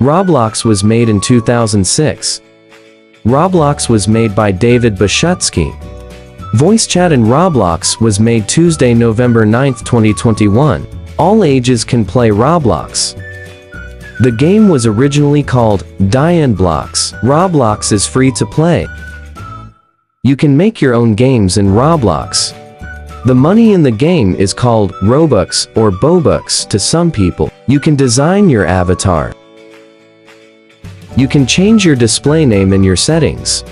Roblox was made in 2006. Roblox was made by David Baszucki. Voice chat in Roblox was made Tuesday, November 9, 2021. All ages can play Roblox. The game was originally called DynaBlocks. Roblox is free to play. You can make your own games in Roblox. The money in the game is called Robux or Bobux to some people. You can design your avatar. You can change your display name in your settings.